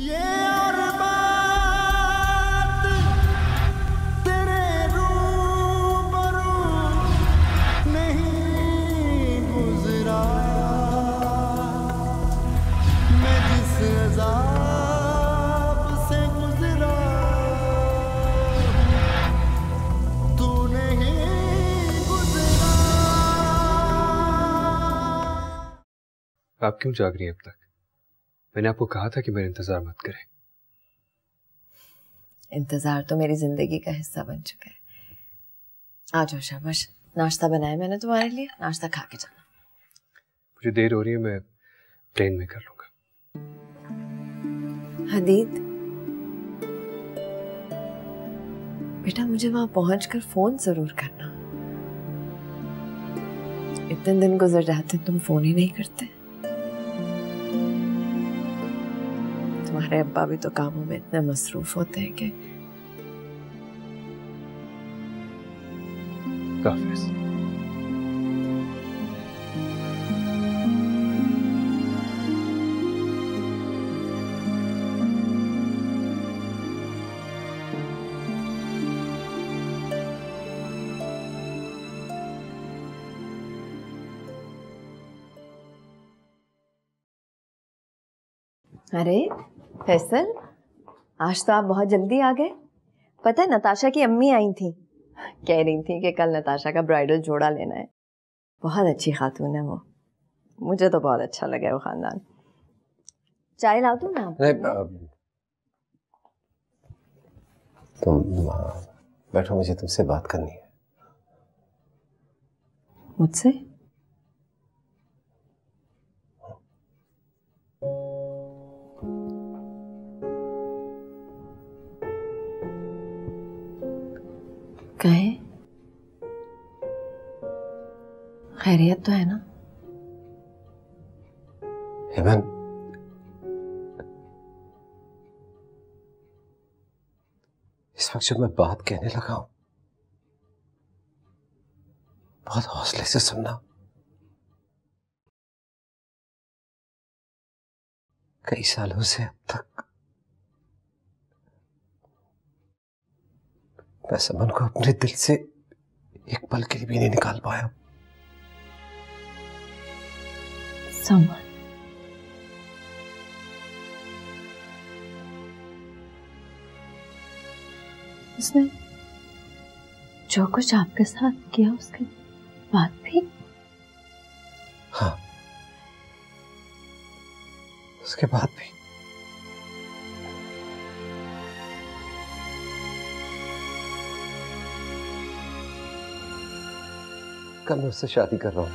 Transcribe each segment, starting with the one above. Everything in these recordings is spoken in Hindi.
ये और बात तेरे रूबरू नहीं गुजरा। मैं जिस अजाब से गुजरा, तू नहीं गुजरा। आप क्यों जाग रही हैं अब तक? मैंने आपको कहा था कि मेरा इंतज़ार मत करें। इंतज़ार तो मेरी ज़िंदगी का हिस्सा बन चुका है। आ जाओ शाबाश। नाश्ता बनाया मैंने तुम्हारे लिए। नाश्ता खा के जाना। मुझे देर हो रही है मैं प्लेन में कर लूँगा। हदीद? बेटा मुझे वहाँ पहुंचकर फ़ोन ज़रूर करना। इतने दिन गुजर जाते तुम फ़ोन ही नहीं करते। तुम्हारे अब्बा भी तो कामों में इतने मसरूफ होते हैं कि अरे फैसल आज तो आप बहुत जल्दी आ गए। पता है नताशा की अम्मी आई थी। कह रही थी कि कल नताशा का ब्राइडल जोड़ा लेना है। बहुत अच्छी खातून है वो। मुझे तो बहुत अच्छा लगा वो खानदान। चाय ला दूँ ना तुम बैठो मुझे तुमसे बात करनी है। मुझसे? कहे खैरियत तो है ना? हेमन इस वक्त जब मैं बात कहने लगा हूँ, बहुत हौसले से सुनना। कई सालों से अब तक मैं समन को अपने दिल से एक पल के लिए भी नहीं निकाल पाया। समन। उसने जो कुछ आपके साथ किया उसके बाद भी? हाँ। उसके बाद भी। कल मैं उससे शादी कर रहा हूँ।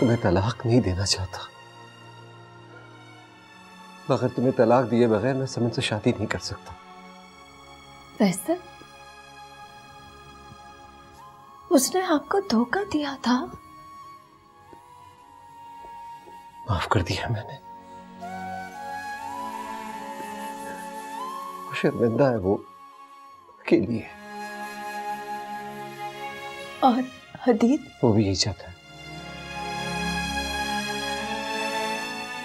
तुम्हें तलाक नहीं देना चाहता। मगर तुम्हें तलाक दिए बगैर मैं समन से शादी नहीं कर सकता। वैसे उसने आपको धोखा दिया था। माफ़ कर दिया मैंने। शर्मिंदा है वो। के लिए। और हदीद? वो भी यही चाहता है।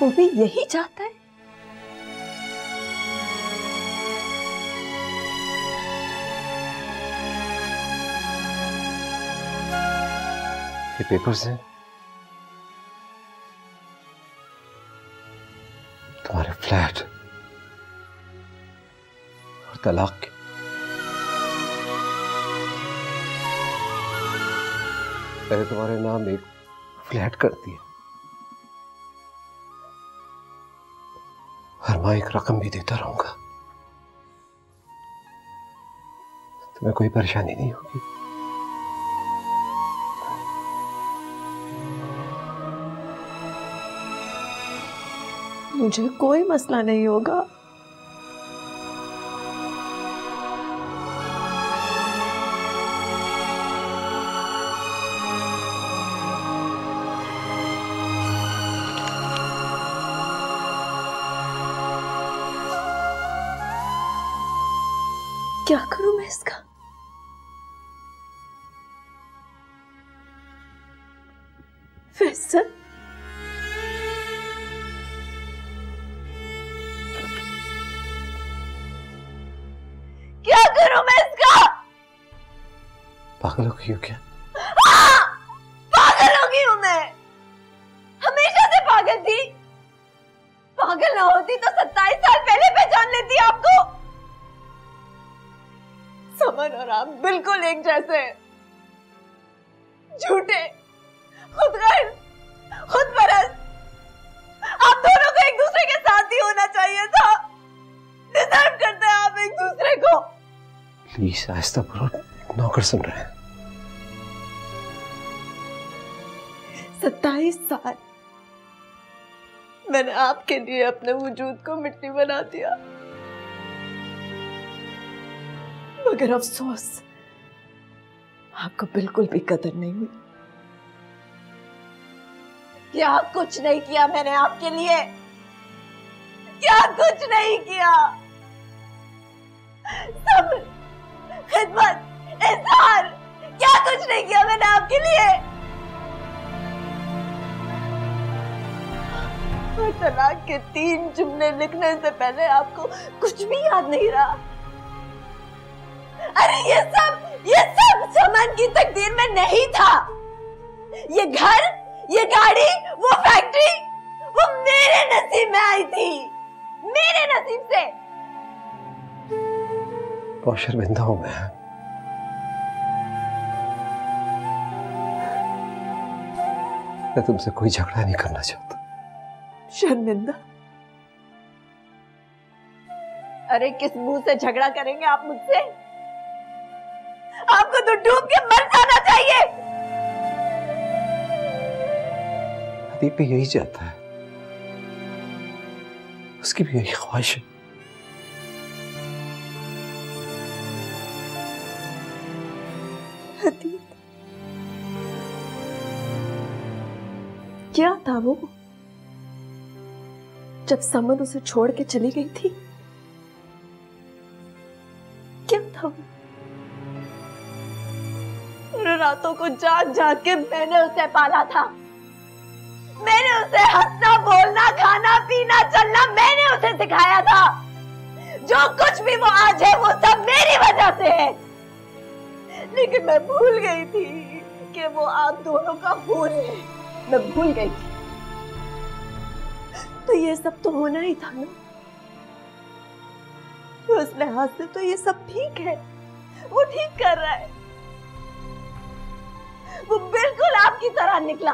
वो भी यही चाहता है? ये पेपर्स हैं। तुम्हारे फ्लैट और तलाक के। मैंने तुम्हारे नाम एक फ्लैट कर दिया हर माह एक रकम भी देता रहूँगा। तुम्हें कोई परेशानी नहीं होगी। मुझे कोई मसला नहीं होगा। समन और आप बिल्कुल एक जैसे झूठे खुद खुद परस आप दोनों को एक दूसरे के साथ ही होना चाहिए था। डिजर्व करते हैं आप एक दूसरे को। प्लीज़ आहिस्ता बोलो नौकर सुन रहे हैं। सत्ताईस साल मैंने आपके लिए अपने वजूद को मिट्टी बना दिया। मगर अफसोस, आपको बिल्कुल भी कदर नहीं हुई। क्या कुछ नहीं किया मैंने आपके लिए? क्या कुछ नहीं किया? सब खिदमत, इजहार, क्या कुछ नहीं किया मैंने आपके लिए? तलाक के तीन जुमले लिखने से पहले आपको कुछ भी याद नहीं रहा। अरे ये सब ये सब समन की तकदीर में नहीं था। ये घर ये गाड़ी वो फैक्ट्री वो मेरे नसीब में आई थी। मेरे नसीब से। बहुत शर्मिंदा हूँ मैं। मैं तुमसे कोई झगड़ा नहीं करना चाहता। शर्मिंदा? अरे किस मुँह से झगड़ा करेंगे आप मुझसे? आपको तो डूब के मर जाना चाहिए। अदीप भी यही चाहता है। उसकी भी यही ख्वाहिश है। क्या था वो? जब समन उसे छोड़ के चली गई थी? रातों को जाग जाग के मैंने उसे पाला था। मैंने उसे हंसना, बोलना, खाना, पीना, चलना, मैंने उसे सिखाया था। जो कुछ भी वो आज है, वो सब मेरी वजह से है। लेकिन मैं भूल गई थी कि वो आप दोनों का खून है। मैं भूल गई थी। तो ये सब तो होना ही था ना। तो उस लिहाज से तो ये सब ठीक है। वो ठीक कर रहा है। वो बिल्कुल आपकी तरह निकला।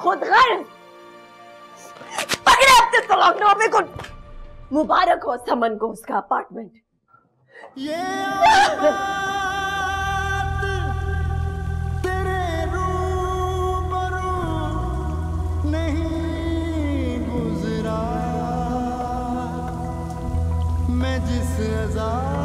खुद गर्ज पकड़े अपने को मुबारक हो समन को उसका अपार्टमेंट ये नहीं गुजरा। मैं जिस अजाब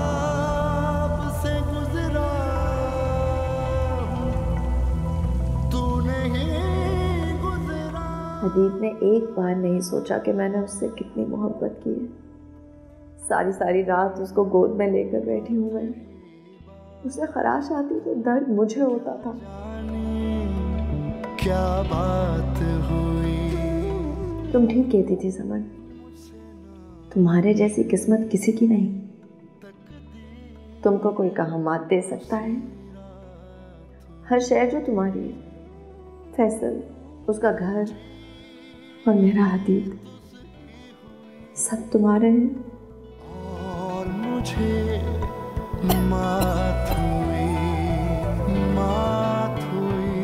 हदीब ने एक बार नहीं सोचा कि मैंने उससे कितनी मोहब्बत की है। सारी सारी रात उसको गोद में लेकर बैठी हूँ मैं। उसे खराश आती तो दर्द मुझे होता था। क्या बात हुई? तुम ठीक कहती थी समन। तुम्हारे जैसी किस्मत किसी की नहीं। तुमको कोई कहा मात दे सकता है? हर शहर जो तुम्हारी है फैसल उसका घर और मेरा हदीद सब तुम्हारे हैं। और मुझे मात हुई मात हुई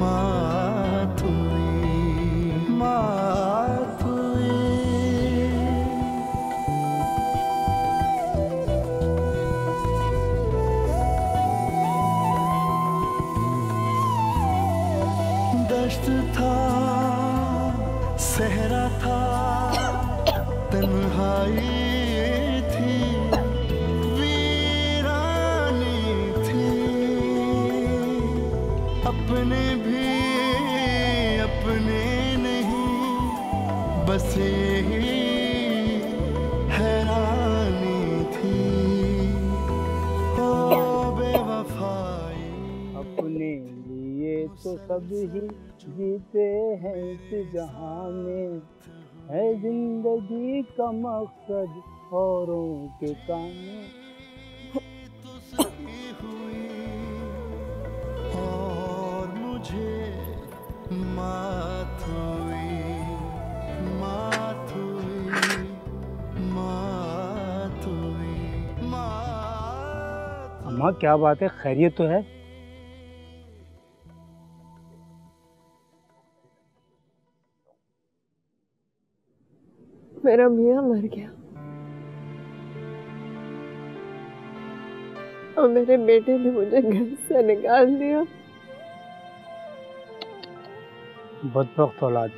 मात हुई मात हुई। दश्त था सहरा था, तन्हाई थी, वीरानी थी। अपने भी, अपने नहीं, बसे ही हैरानी थी। ओ बेवफाई। अपने लिए तो सब ही जीते हैं इस जहाँ में है ज़िंदगी का मकसद औरों के काम और मुझे मात हुई मात हुई मात हुई मात अम्मा क्या बात है? खैरियत तो है। मेरा मियाँ मर गया। और मेरे बेटे ने मुझे घर से निकाल दिया। बदबख्त औलाद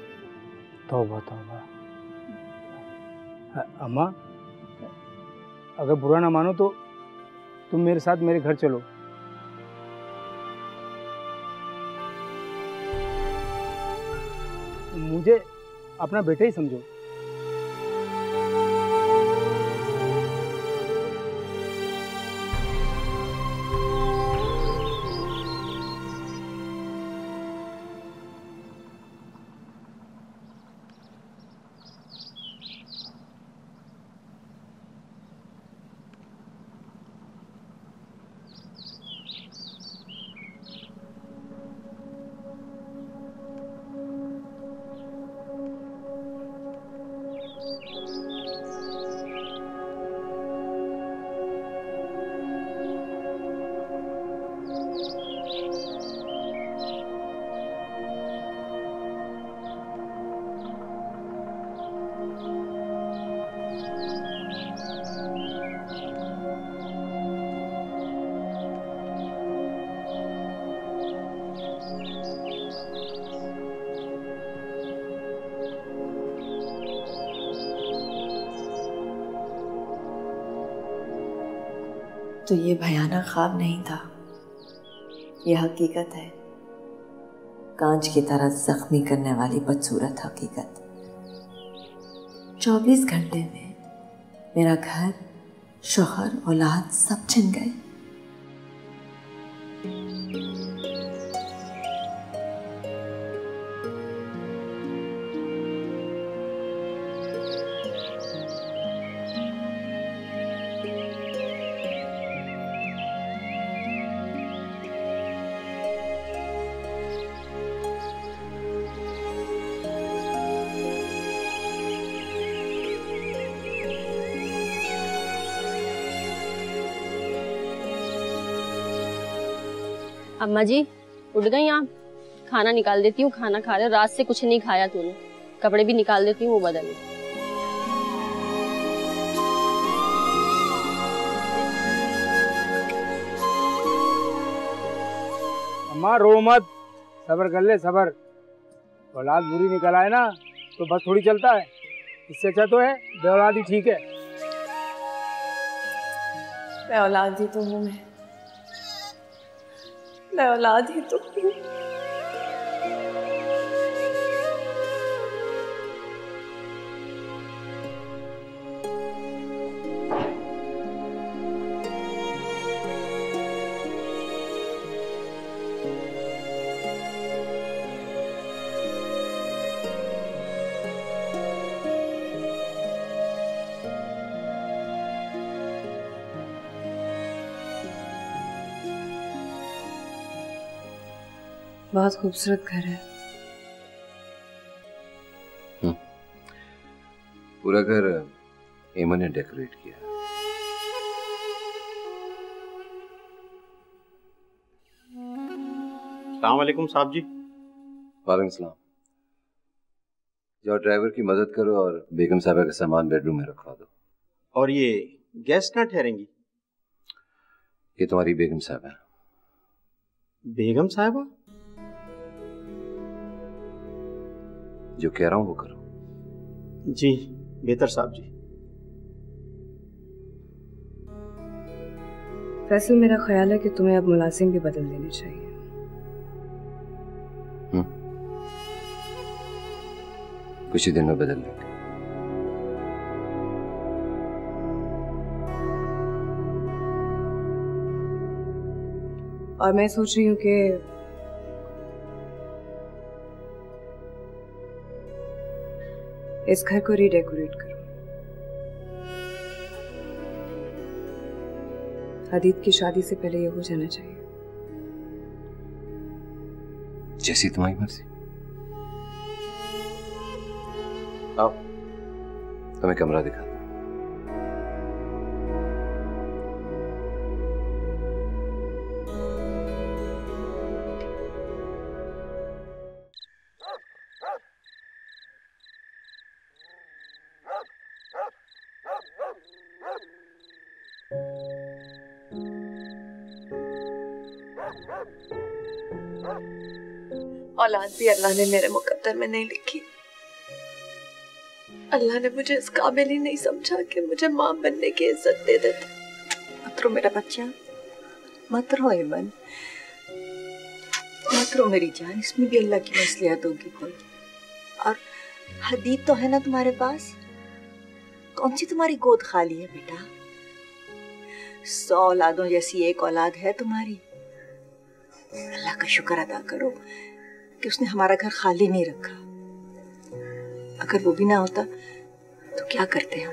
तौबा अम्मा, अगर बुरा ना मानो तो तुम मेरे साथ मेरे घर चलो। मुझे अपना बेटा ही समझो। तो ये भयानक ख्वाब नहीं था। यह हकीकत है। कांच की तरह जख्मी करने वाली बदसूरत हकीकत। 24 घंटे में मेरा घर, शोहर औलाद सब छिन गए। अम्मा जी उठ गई आप। खाना निकाल देती हूँ खाना खा रहे रात से कुछ नहीं खाया तूने। कपड़े भी निकाल देती हूँ वो बदल। अम्मा रो मत। सबर कर ले सबर। औलाद बुरी निकल आए ना तो बस थोड़ी चलता है। इससे अच्छा तो है बे औलाद ही ठीक है। मैं औलाद ही तो हूँ मैं। मैं औलाद ही तो हूँ। बहुत खूबसूरत घर है। पूरा घर एमन ने डेकोरेट किया। वालेकुम साहब जी। वालेकुम सलाम। जाओ ड्राइवर की मदद करो और बेगम साहबा का सामान बेडरूम में रखवा दो। और ये गेस्ट कहाँ ठहरेंगी? ये तुम्हारी बेगम साहब है। बेगम साहिबा जो कह रहा हूँ वो करो। जी बेहतर साहब जी। फैसल मेरा ख्याल है कि तुम्हें अब मुलाजिम भी बदल देने चाहिए। कुछ ही दिन में बदल लेंगे और मैं सोच रही हूँ कि इस घर को रीडेकोरेट करो। हदीत की शादी से पहले ये हो जाना चाहिए। जैसी तुम्हारी मर्ज़ी। आओ, तुम्हें कमरा दिखा भी अल्लाह ने मेरे मुकद्दर में नहीं लिखी। अल्लाह ने मुझे इस काबिल ही नहीं समझा कि मुझे माँ बनने की इज़्ज़त दे देता मत रो मेरा बच्चा। मत रो ऐमन मत रो मेरी जान। इसमें भी अल्लाह की मसलियत होगी कोई। और हदीद तो है ना तुम्हारे पास? कौन सी तुम्हारी गोद खाली है बेटा? सौ औलादों जैसी एक औलाद है तुम्हारी। अल्लाह का शुक्र अदा करो। कि उसने हमारा घर खाली नहीं रखा। अगर वो भी ना होता तो क्या करते हम?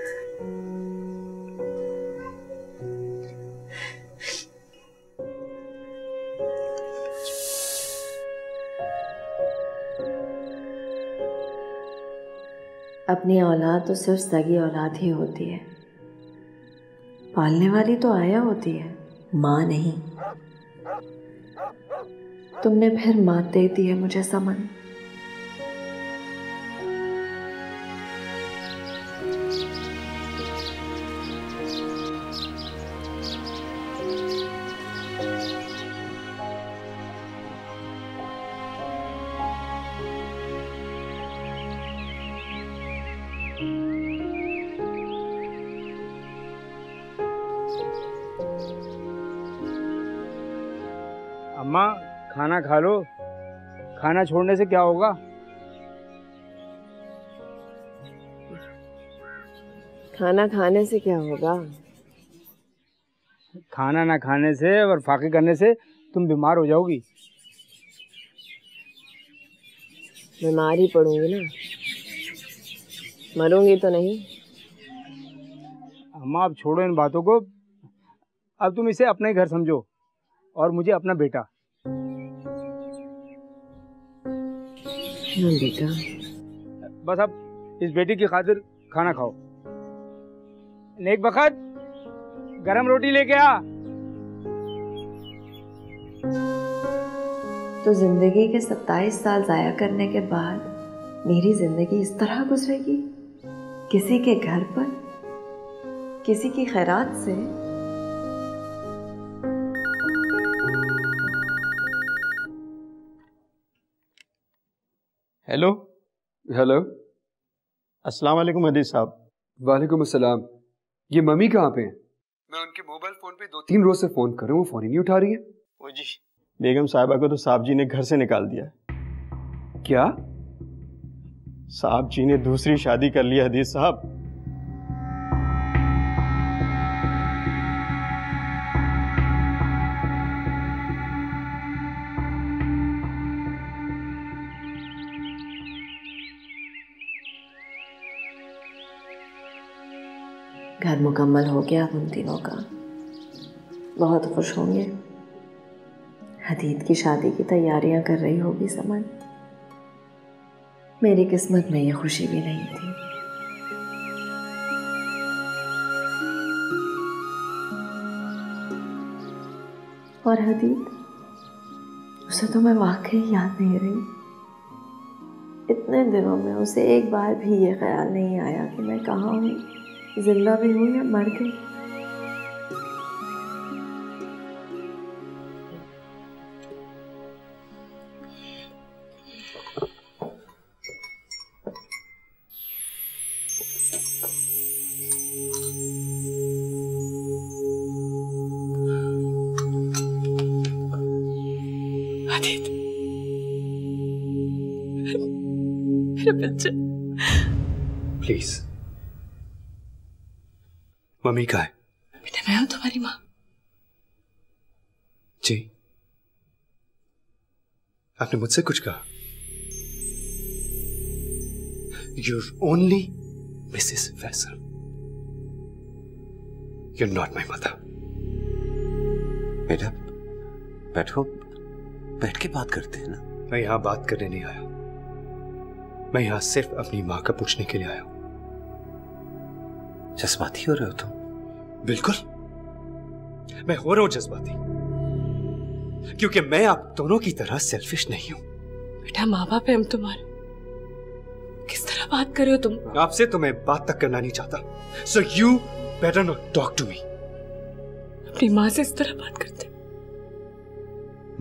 अपनी औलाद तो सिर्फ़ सगी औलाद ही होती है। पालने वाली तो आया होती है। माँ नहीं। तुमने फिर मात दे दी है मुझे समन। खाना छोड़ने से क्या होगा? खाना खाने से क्या होगा? खाना ना खाने से और फाके करने से तुम बीमार हो जाओगी। बीमार ही पड़ूँगी ना। मरूँगी तो नहीं। अम्मा अब छोड़ो इन बातों को। अब तुम इसे अपने घर समझो और मुझे अपना बेटा। हाँ बेटा बस अब इस बेटी की खातिर खाना खाओ। नेक बखत गरम रोटी लेके आ। तो ज़िंदगी के सत्ताईस साल जाया करने के बाद मेरी ज़िंदगी इस तरह गुजरेगी? किसी के घर पर किसी की खैरात से हेलो हेलो अस्सलाम वालेकुम हदीस साहब। वालेकुम अस्सलाम। ये मम्मी कहाँ पे हैं? मैं उनके मोबाइल फ़ोन पे दो तीन रोज से फ़ोन कर रहा हूँ वो फ़ोन ही नहीं उठा रही है। ओ जी। बेगम साहिबा को तो साहब जी ने घर से निकाल दिया। क्या? साहब जी ने दूसरी शादी कर ली हदीस साहब। घर मुकम्मल हो गया उन तीनों का। बहुत खुश होंगे। हदीद की शादी की तैयारियाँ कर रही होगी समन। मेरी किस्मत में ये खुशी भी नहीं थी। और हदीद, उसे तो मैं वाकई याद नहीं रही। इतने दिनों में उसे एक बार भी ये ख्याल नहीं आया कि मैं कहाँ हूँ। ज़िंदा भी हूँ या मर गई मम्मी कहाँ है बेटा मैं हूँ तुम्हारी माँ। जी। आपने मुझसे कुछ कहा? You're only Mrs Faisal you're not my mother बेटा बैठो। बैठ के बात करते हैं ना। मैं यहाँ बात करने नहीं आया। मैं यहाँ सिर्फ़ अपनी माँ का पूछने के लिए आया हूँ। जज्बाती हो रहे हो तुम। बिल्कुल। मैं हो रहा हूँ जज्बाती। क्योंकि मैं आप दोनों की तरह सेल्फिश नहीं हूँ। बेटा माँ बाप है हम तुम्हारे। किस तरह बात कर रहे हो तुम? आपसे तो मैं बात तक करना नहीं चाहता। So you better not talk to me अपनी माँ से इस तरह बात करते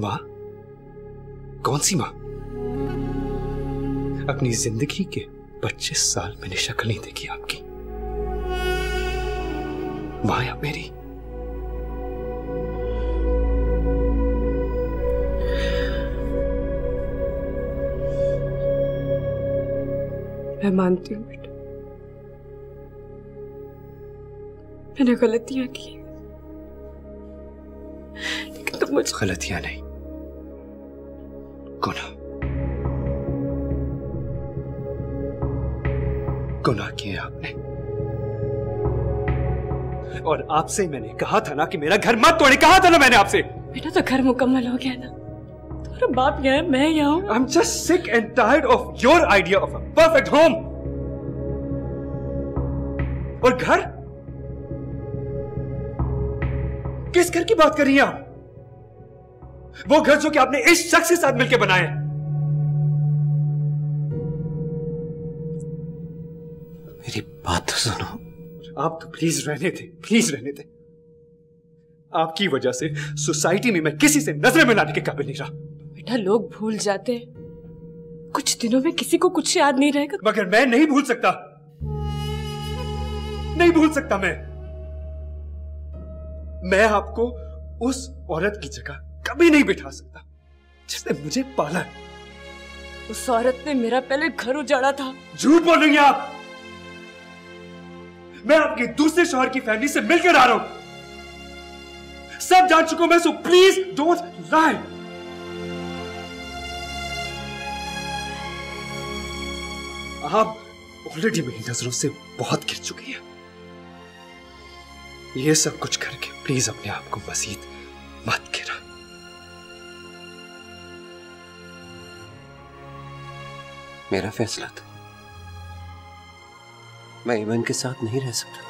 माँ? कौन सी माँ? अपनी ज़िंदगी के 25 साल मैंने शक्ल नहीं देखी आपकी। माँ या मेरी। मैं मानती हूँ बेटा। मैंने गलतियाँ की। लेकिन तुम मुझे गलतियाँ नहीं। गुनाह। गुनाह किए आपने। और आपसे मैंने कहा था ना कि मेरा घर मत तोड़े। कहा था ना मैंने आपसे? बेटा तो घर मुकम्मल हो गया ना। तुम्हारा बाप यहाँ है मैं यहाँ हूँ। I'm just sick and tired of your idea of a perfect home. और घर? किस घर की बात कर रही हैं आप? वो घर जो कि आपने इस शख्स के साथ मिलकर बनाए मेरी बात तो सुनो। आप तो प्लीज़ रहने थे प्लीज़ रहने थे आपकी वजह से सोसाइटी में मैं किसी से नज़रें मिलाने के काबिल नहीं रहा। बेटा लोग भूल जाते हैं। कुछ दिनों में किसी को कुछ याद नहीं रहेगा। मगर मैं नहीं भूल सकता। नहीं भूल सकता मैं। मैं आपको उस औरत की जगह कभी नहीं बिठा सकता जिसने मुझे पाला है। उस औरत ने मेरा पहले घर उजाड़ा था। झूठ बोल रही हैं आप! मैं आपके दूसरे शोहर की फैमिली से मिलकर आ रहा हूँ। सब जान चुका मैं सो प्लीज़ डोंट लाई आप ऑलरेडी मेरी नज़रों से बहुत गिर चुकी हैं। ये सब कुछ करके प्लीज़ अपने आप को मजीद मत गिरा मेरा फैसला था। मैं ईमान के साथ नहीं रह सकता।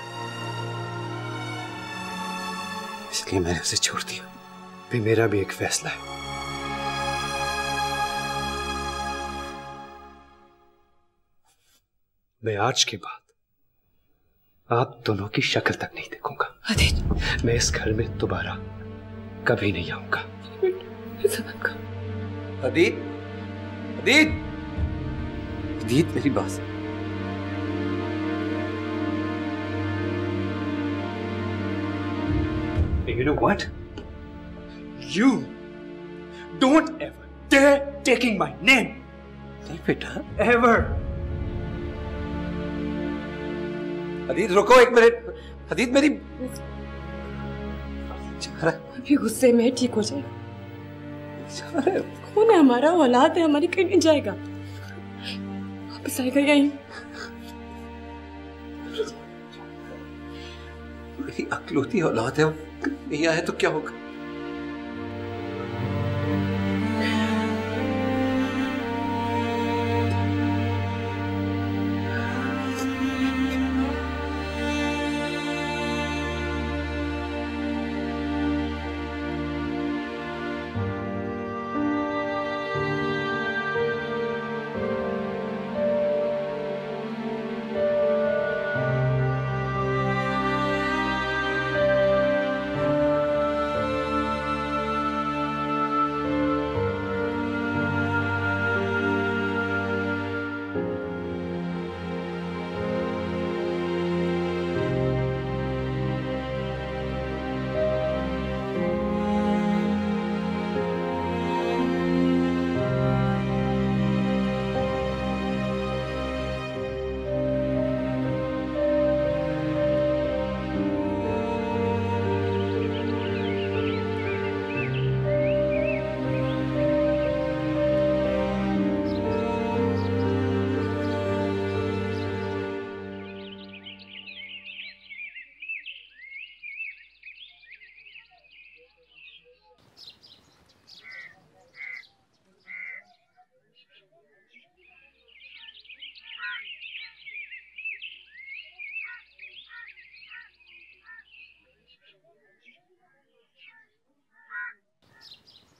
इसलिए मैंने उसे छोड़ दिया। भी मेरा भी एक फैसला है। मैं आज के बाद आप दोनों की शक्ल तक नहीं देखूँगा। मैं इस घर में दोबारा कभी नहीं आऊँगा। अदीत अदीत अदीत मेरी बात You know what? You don't ever dare taking my name. नहीं बेटा। Ever. अदीत रुको एक मिनट। अदीत मेरी अभी गुस्से में ठीक हो जाएगा। कौन है हमारा? औलाद है हमारी कहीं नहीं जाएगा। वापस आएगा यहीं। मेरी अकलौती औलाद है वो। नहीं है तो क्या होगा?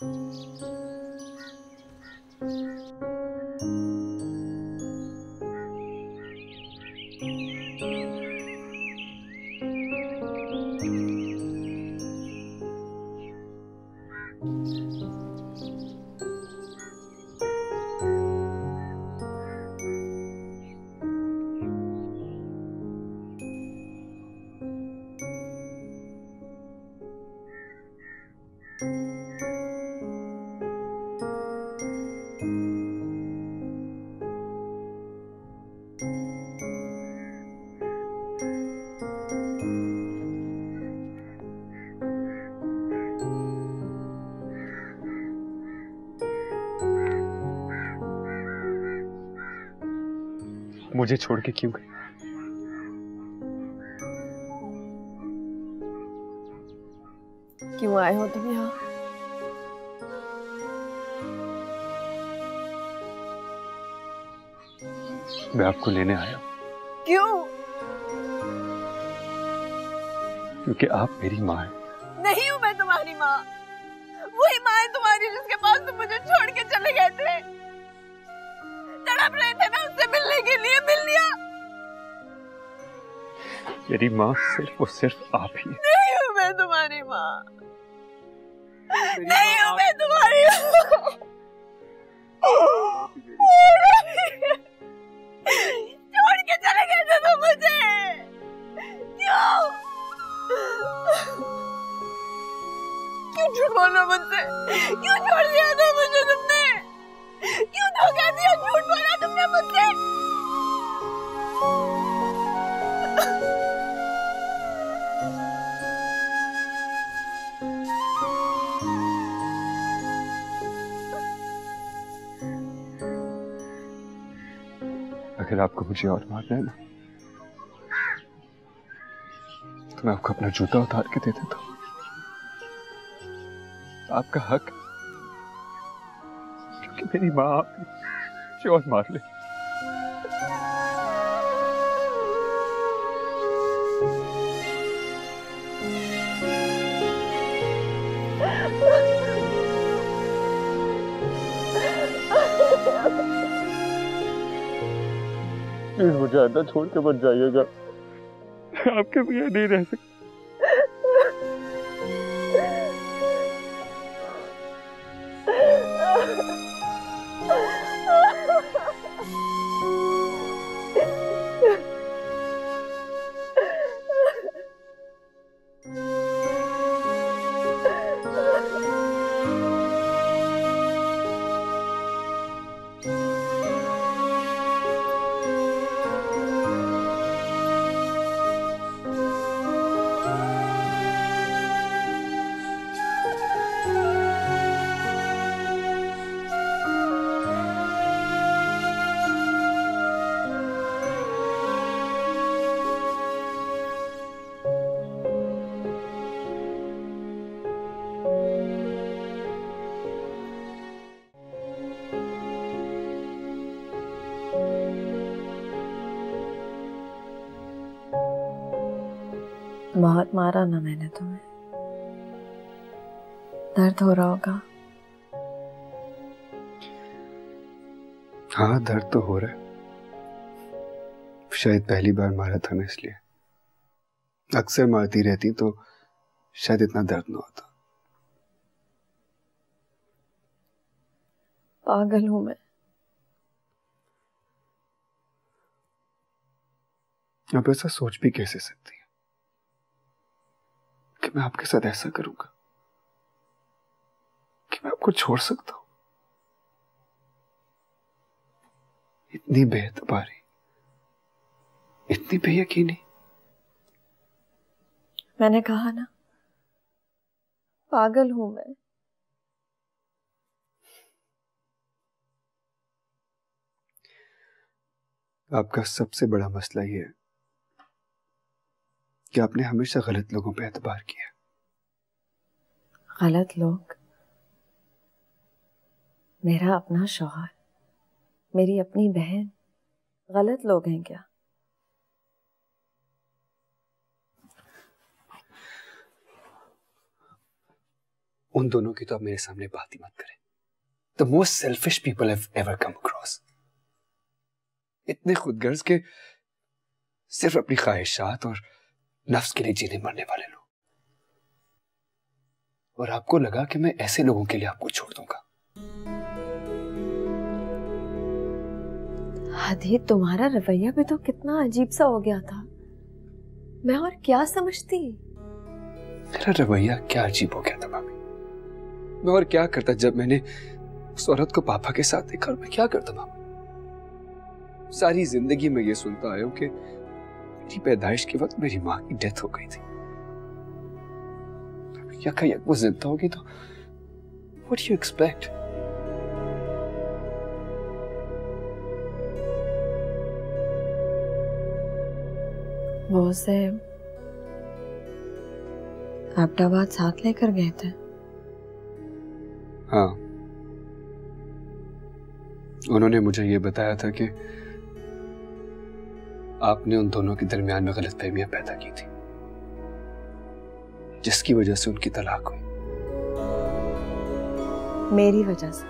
Música मुझे छोड़ के क्यों गई? क्यों आए हो तुम यहाँ? मैं आपको लेने आया हूँ। क्यों? क्योंकि आप मेरी माँ हैं। मेरी माँ सिर्फ़ और सिर्फ़ आप ही। नहीं हूँ मैं तुम्हारी माँ। नहीं हूँ मैं तुम्हारी माँ। छोड़ के चले गए थे तुम मुझे। क्यों? क्यों झूठ मुझसे? क्यों छोड़ दिया था मुझे तुमने? क्यों धोखा दिया? झूठ बोला तुमने मुझसे? अगर आपको मुझे और मारना है ना तो मैं आपको अपना जूता उतार के दे देता हूँ। आपका हक। क्योंकि मेरी माँ आप और मार ले। मुझे अंदर छोड़ के मत जाइएगा। आपके बगैर नहीं रह सकता। बहुत मारा ना मैंने तुम्हें। दर्द हो रहा होगा। हाँ दर्द तो हो रहा है। शायद पहली बार मारा था ना इसलिए। अक्सर मारती रहती तो शायद इतना दर्द ना होता। पागल हूँ मैं। आप ऐसा सोच भी कैसे सकती कि मैं आपके साथ ऐसा करूँगा कि मैं आपको छोड़ सकता हूँ। इतनी बेतबारी इतनी बेयकीनी। मैंने कहा ना पागल हूँ मैं। आपका सबसे बड़ा मसला यह है कि आपने हमेशा गलत लोगों पे एतबार किया। गलत लोग? मेरा अपना शौहर मेरी अपनी बहन गलत लोग हैं क्या? उन दोनों की तो आप मेरे सामने बात ही मत करें। The most selfish people have ever come across इतने खुदगर्ज के सिर्फ़ अपनी ख्वाहिशात और नफ्स के लिए जीने मरने वाले लोग। और आपको लगा कि मैं ऐसे लोगों के लिए आपको छोड़ दूँगा। हदी तुम्हारा रवैया भी तो कितना अजीब सा हो गया था। मैं और क्या समझती? मेरा रवैया क्या अजीब हो गया था भाभी? मैं और क्या करता जब मैंने उस औरत को पापा के साथ देखा और मैं क्या करता भाभी? सारी ज़िंदगी में ये सुनता आया हूँ कि मेरी पैदाइश के वक्त मेरी माँ की डेथ हो गई थी। या कहीं वो ज़िंदा होगी तो व्हाट यू एक्सपेक्ट वो उसे अहमदाबाद साथ लेकर गए थे। हाँ। उन्होंने मुझे ये बताया था कि आपने उन दोनों के दरमियान में गलत फहमियाँ पैदा की थी जिसकी वजह से उनकी तलाक हुई। मेरी वजह से।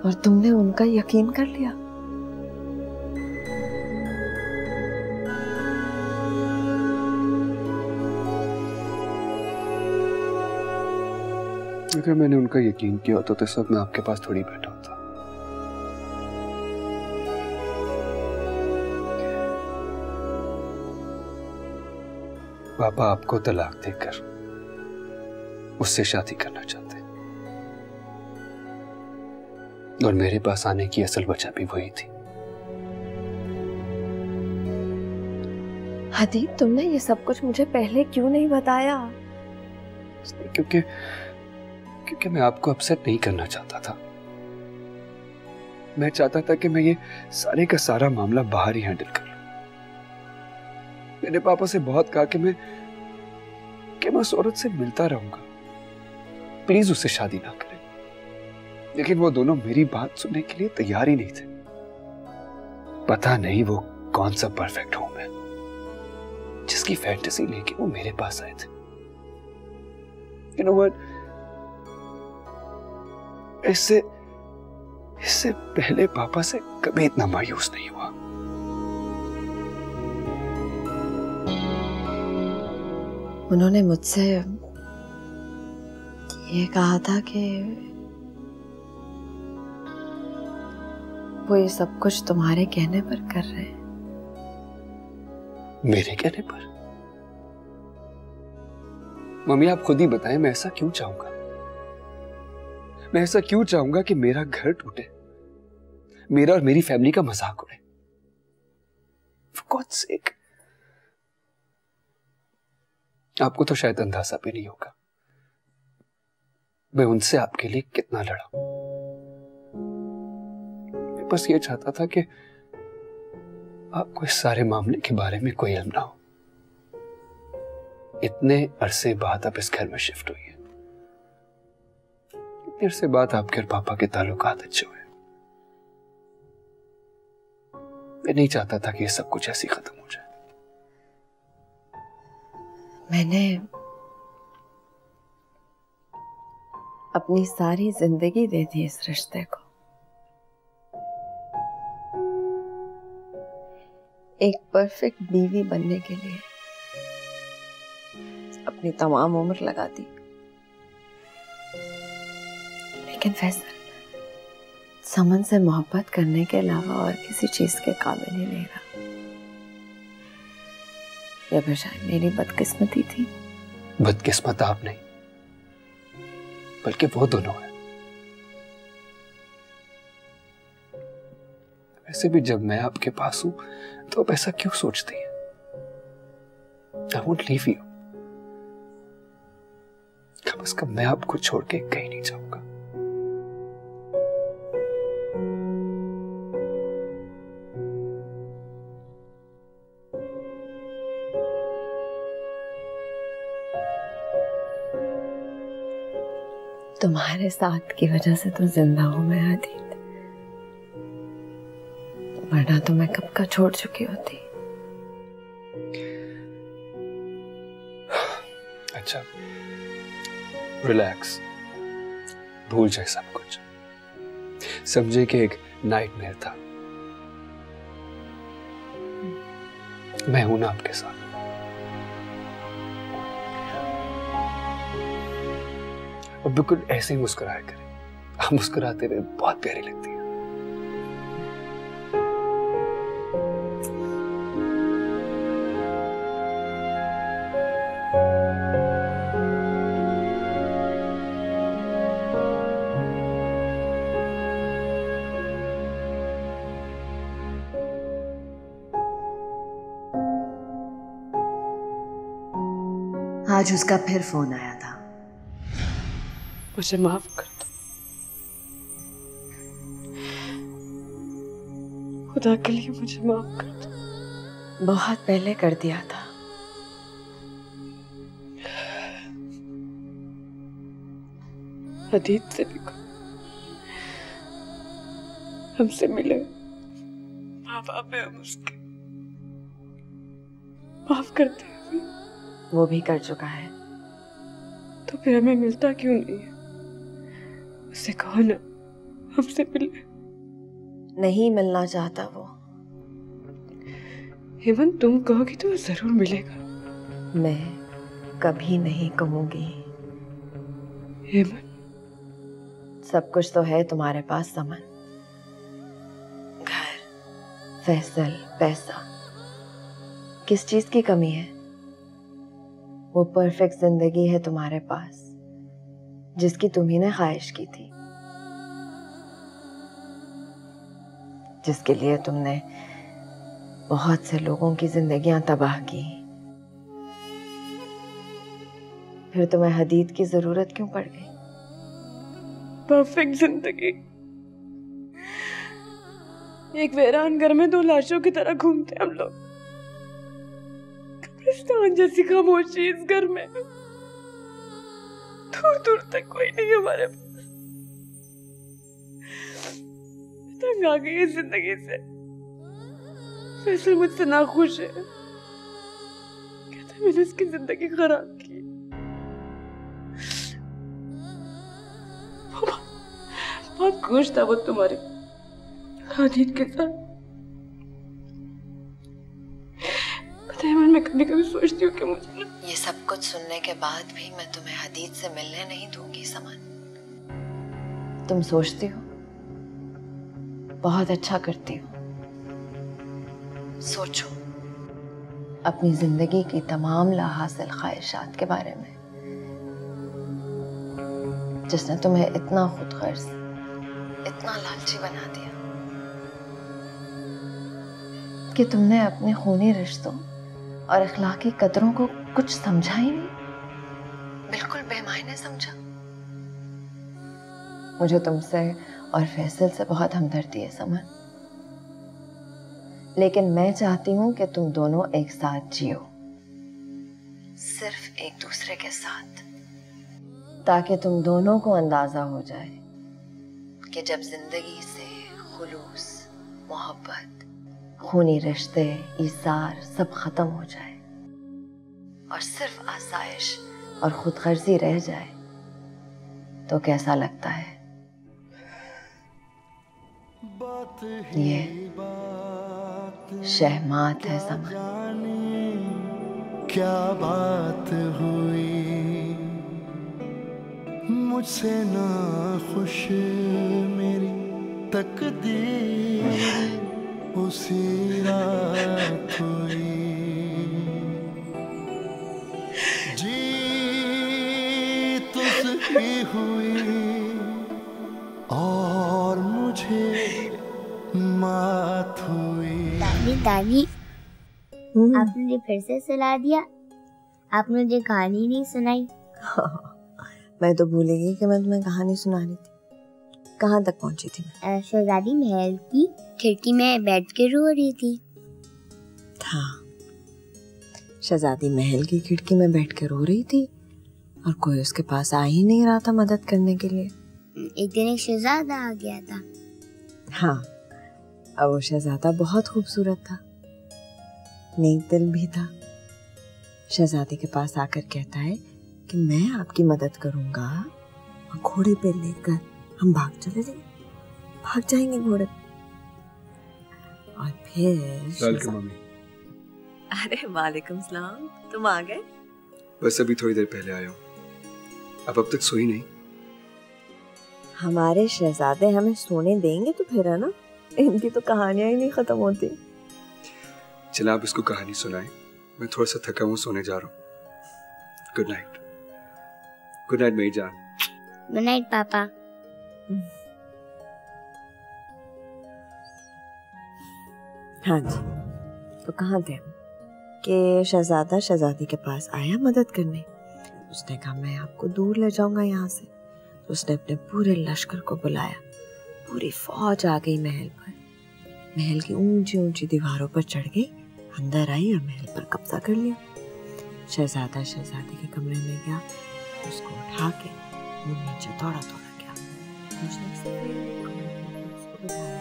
और तुमने उनका यकीन कर लिया? अगर मैंने उनका यकीन किया होता तो सब मैं आपके पास थोड़ी बैठा। पापा आपको तलाक देकर उससे शादी करना चाहते हैं। और मेरे पास आने की असल वजह भी वही थी। हदी तुमने ये सब कुछ मुझे पहले क्यों नहीं बताया? क्योंकि क्योंकि मैं आपको अपसेट नहीं करना चाहता था। मैं चाहता था कि मैं ये सारे का सारा मामला बाहर ही हैंडल कर। मैंने पापा से बहुत कहा कि मैं कि मैं उस औरत से मिलता रहूँगा। प्लीज़ उससे शादी ना करें। लेकिन वो दोनों मेरी बात सुनने के लिए तैयार ही नहीं थे। पता नहीं वो कौन सा परफेक्ट होम है, जिसकी फैंटेसी लेके वो मेरे पास आए थे। यू नो व्हाट इससे इससे पहले पापा से कभी इतना मायूस नहीं हुआ। उन्होंने मुझसे ये कहा था कि वो ये सब कुछ तुम्हारे कहने पर कर रहे हैं। मेरे कहने पर? मम्मी, आप खुद ही बताएँ, मैं ऐसा क्यों चाहूँगा? मैं ऐसा क्यों चाहूँगा कि मेरा घर टूटे, मेरा और मेरी फैमिली का मज़ाक उड़े? For God's sake. आपको तो शायद अंदाज़ा भी नहीं होगा। मैं उनसे आपके लिए कितना लड़ा। मैं बस ये चाहता था कि आपको इस सारे मामले के बारे में कोई इल्म ना हो। इतने अरसे बाद आप इस घर में शिफ्ट हुई है। इतने अरसे बाद आपके और पापा के ताल्लुकात अच्छे हुए। मैं नहीं चाहता था कि ये सब कुछ ऐसे खत्म हो जाए। मैंने अपनी सारी ज़िंदगी दे दी इस रिश्ते को। एक परफेक्ट बीवी बनने के लिए अपनी तमाम उम्र लगा दी। लेकिन फैसल, समन से मोहब्बत करने के अलावा और किसी चीज़ के काबिल ही नहीं रहा। या फिर शायद मेरी बदकिस्मती थी? बदकिस्मत आप नहीं, बल्कि वो दोनों है। वैसे भी जब मैं आपके पास हूँ तो आप ऐसा क्यों सोचती हैं? आई वोंट लीव यू कम से कम मैं आपको छोड़ के कहीं नहीं जाऊँगा। तुम्हारे साथ की वजह से तो ज़िंदा हूँ मैं आदित वरना तो मैं कब का छोड़ चुकी होती। अच्छा रिलैक्स भूल जाए सब कुछ। समझे कि एक नाइटमेयर था। मैं हूँ ना आपके साथ। अब बिल्कुल ऐसे ही मुस्कुराया करें। आप मुस्कुराते हुए बहुत प्यारी लगती है। आज उसका फिर फ़ोन आया था। मुझे माफ़ कर दो। खुदा के लिए मुझे माफ़ कर दो। बहुत पहले कर दिया था। अतीत से भी हमसे मिले। माँ बाप है हम उसके। माफ़ करते हैं। वो भी कर चुका है। तो फिर हमें मिलता क्यों नहीं है? उसे कहो ना हमसे मिले। नहीं मिलना चाहता वो। हेमंत तुम कहोगी तो ज़रूर मिलेगा। मैं कभी नहीं कहूँगी। हेमंत। सब कुछ तो है तुम्हारे पास समन घर फैसल पैसा। किस चीज़ की कमी है? वो परफेक्ट ज़िंदगी है तुम्हारे पास। जिसकी तुम्ही ने ख्वाहिश की थी। जिसके लिए तुमने बहुत से लोगों की जिंदगियाँ तबाह की। फिर तुम्हें हदीद की ज़रूरत क्यों पड़ गई? परफेक्ट ज़िंदगी। एक वेरान घर में दो लाशों की तरह घूमते हम लोग। कब्रिस्तान जैसी खामोशी इस घर में। दूर दूर तक कोई नहीं हमारे तंग आ गई इस ज़िंदगी से। फैसल मुझसे नाखुश है। कहते मैंने उसकी ज़िंदगी खराब की बहुत खुश था वो तुम्हारे खादीद के साथ। पता है मैं कभी कभी सोचती हूँ कि मुझे ये सब कुछ सुनने के बाद भी मैं तुम्हें हदीद से मिलने नहीं दूँगी, समन। तुम सोचती हो? बहुत अच्छा करती हो। सोचो। अपनी ज़िंदगी की तमाम लाहासिल ख्वाहिशात के बारे में। जिसने तुम्हें इतना खुद गर्ज इतना लालची बना दिया। कि तुमने अपने खूनी रिश्तों और अखलाकी कदरों को कुछ समझा ही नहीं। बिल्कुल बेमायने समझा। मुझे तुमसे और फैसल से बहुत हमदर्दी है समन। लेकिन मैं चाहती हूँ कि तुम दोनों एक साथ जियो। सिर्फ़ एक दूसरे के साथ। ताकि तुम दोनों को अंदाज़ा हो जाए कि जब ज़िंदगी से खुलूस मोहब्बत खूनी रिश्ते ईसार सब खत्म हो जाए। और सिर्फ़ आसाइश। और खुदगर्जी रह जाए तो कैसा लगता है? ये शहमात है समान क्या बात हुई? मुझसे ना खुश मेरी तकदीर उसी रात हुई। हुई और मुझे मात हुई। दादी दादी आपने फिर से सुला दिया। आपने मुझे कहानी नहीं सुनाई। मैं तो भूल गई कि मैं तुम्हें कहानी सुना रही थी। कहाँ तक पहुँची थी मैं? शहजादी महल की खिड़की में बैठ के रो रही थी। हाँ शहजादी महल की खिड़की में बैठ के रो रही थी? और कोई उसके पास आ ही नहीं रहा था मदद करने के लिए। एक दिन एक शहजादा आ गया था। हाँ अब वो शहजादा बहुत खूबसूरत था। नेक दिल भी था। शहजादी के पास आकर कहता है कि मैं आपकी मदद करूँगा और घोड़े पे लेकर हम भाग चले जाएँगे। भाग जाएँगे घोड़े पे। और फिर मम्मी अरे वालेकुम सलाम तुम आ गए? बस अभी थोड़ी देर पहले आया हूँ। अब अब तक सोई नहीं। हमारे शहजादे हमें सोने देंगे तो फिर है ना? इनकी तो कहानियाँ ही नहीं खत्म होती। चला आप इसको कहानी सुनाए। मैं थोड़ा सा थका हुआ सोने जा रहा हूँ। गुड नाइट गुड नाइट मेरी जान। गुड नाइट पापा। हाँ जी। तो कहाँ थे कि शहजादा शहजादी के पास आया मदद करने? उसने कहा, मैं आपको दूर ले जाऊँगा यहाँ से। तो उसने अपने पूरे लश्कर को बुलाया। पूरी फौज आ गई महल पर। महल की ऊँची ऊँची दीवारों पर चढ़ गई, अंदर आई और महल पर कब्जा कर लिया। शहजादा शहजादी के कमरे में गया, उसको उठा के वो नीचे दौड़ा दौड़ा गया